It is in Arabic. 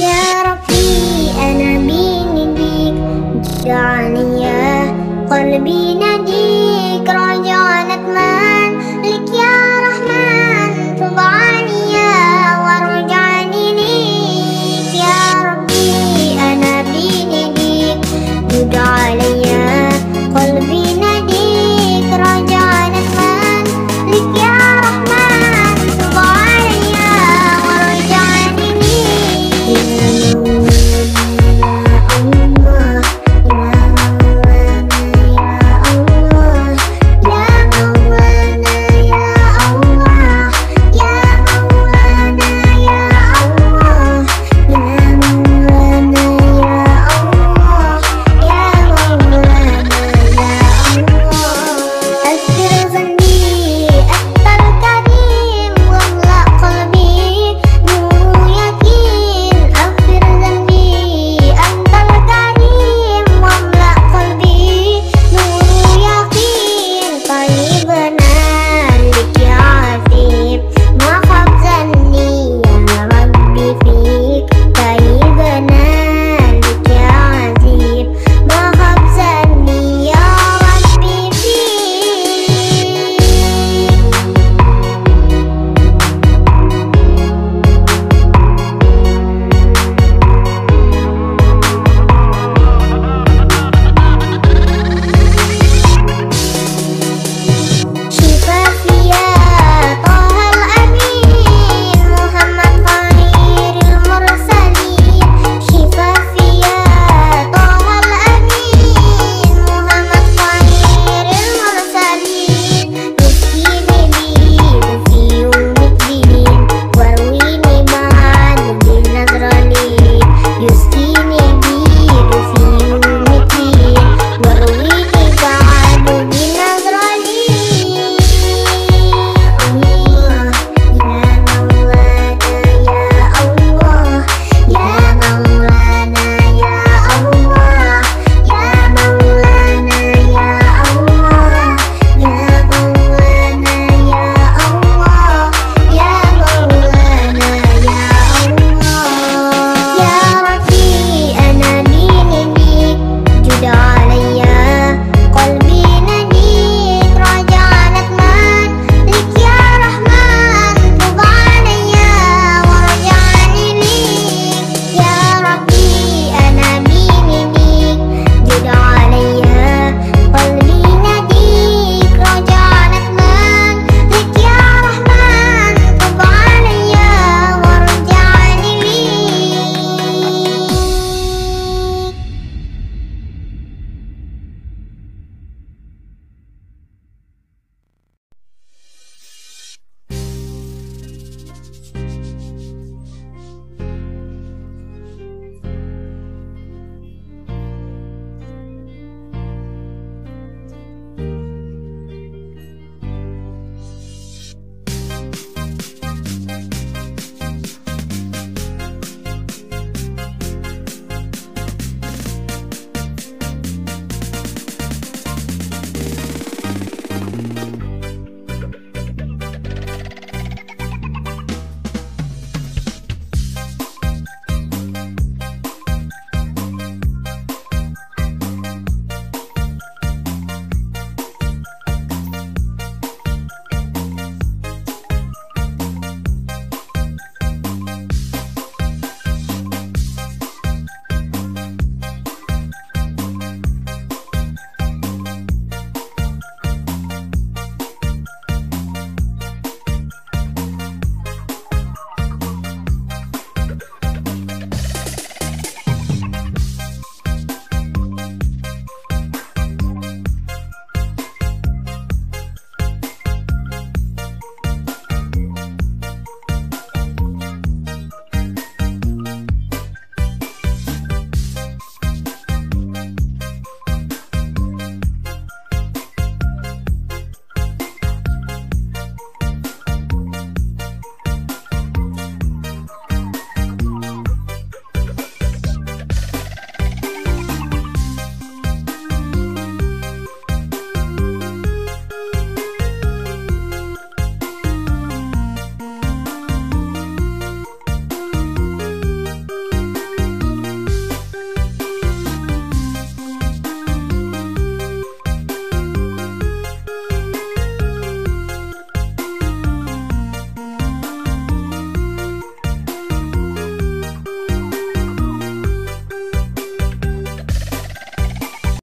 يا ربي أنا بيني بيك. جعلني قلبي ناديك. رجاء نتمان لك يا رحمن. تب عني ورجعني ليك. يا ربي أنا جعلني